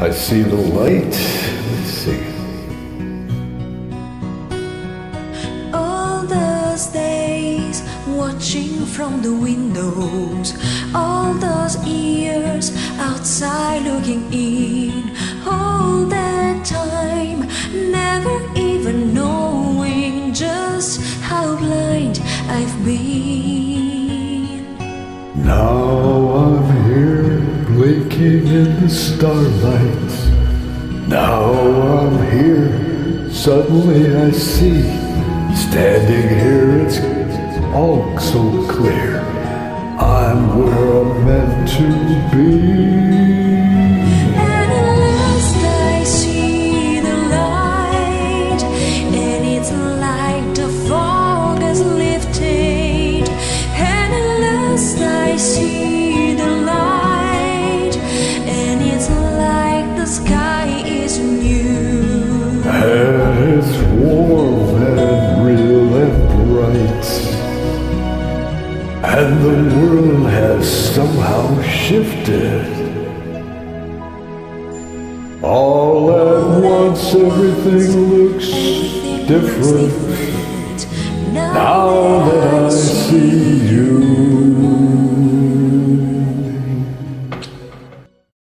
I see the light. Let's see. All those days watching from the windows, all those years outside looking in, all that time never even knowing just how blind I've been. Now in the starlight. Now I'm here, suddenly I see. Standing here, it's all so clear. I'm where I'm meant to be. And at last I see the light, and it's like And the world has somehow shifted. All at once, everything looks different. Now that I see you.